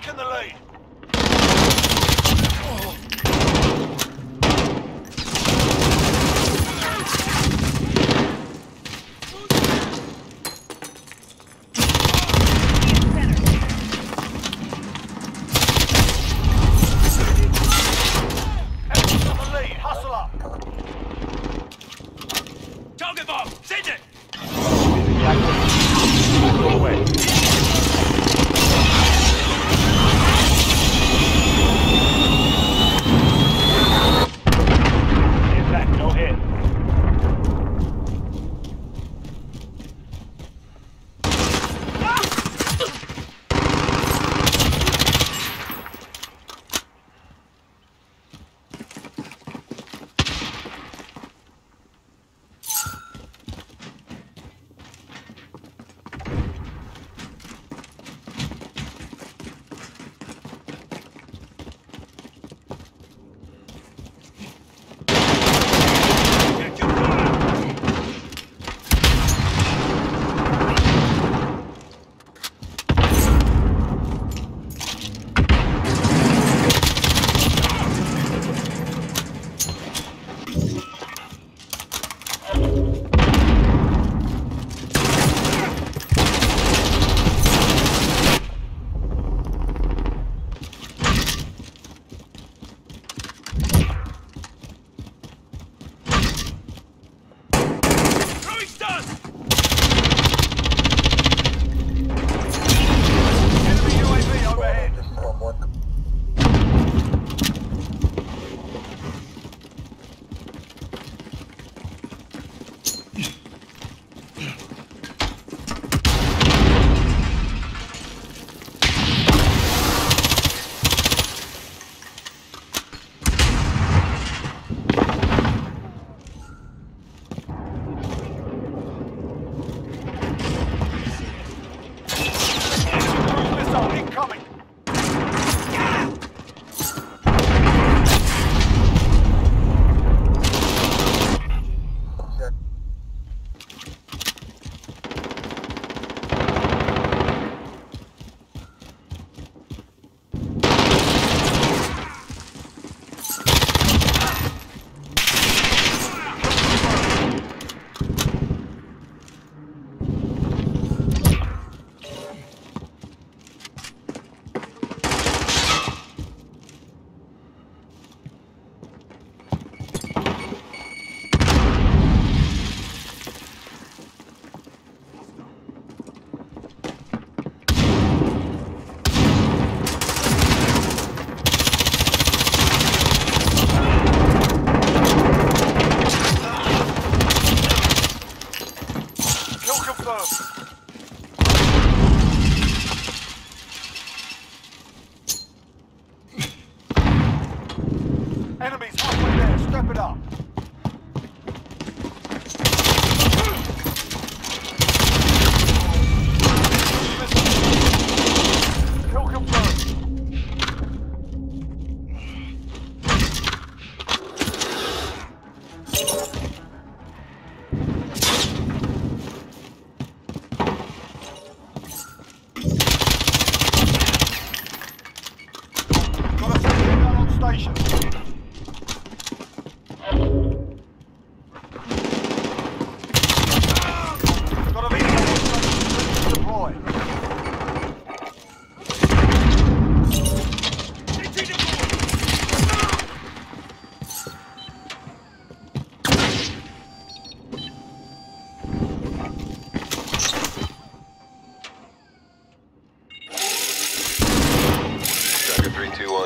taken the lead. Oh.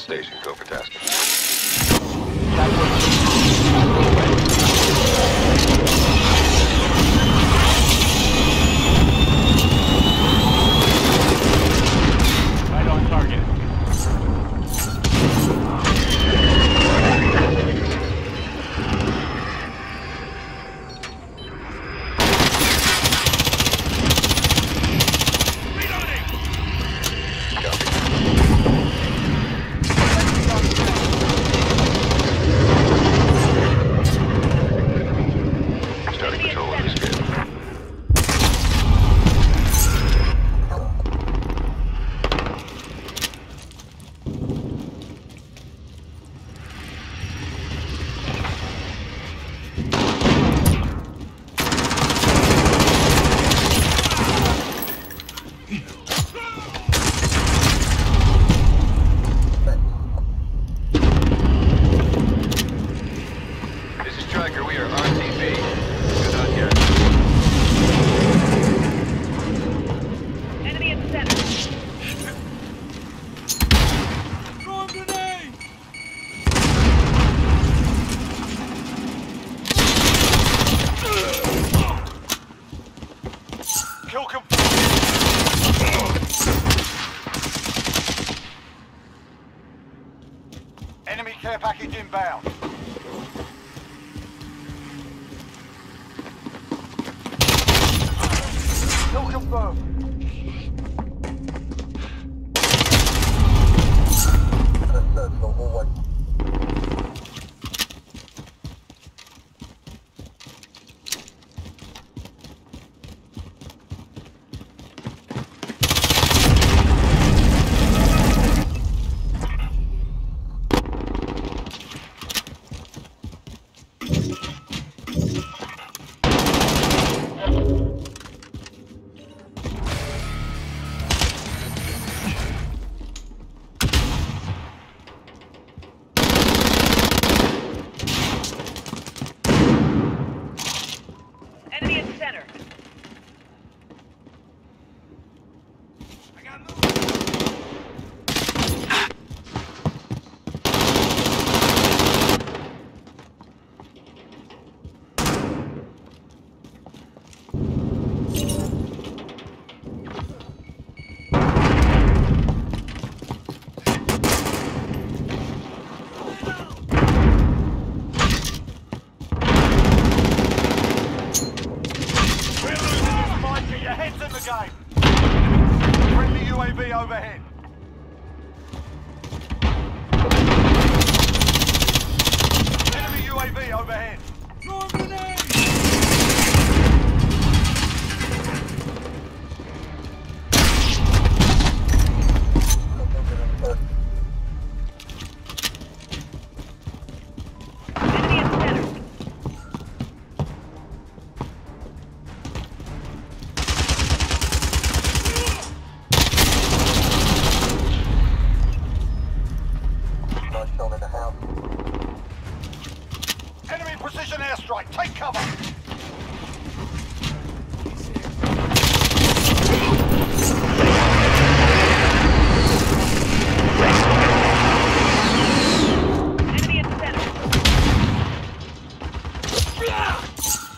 Station. Go package inbound. Kill confirmed. Enemy Friendly UAV overhead. Enemy precision airstrike. Take cover. In.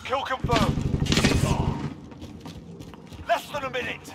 Kill confirmed. Less than a minute.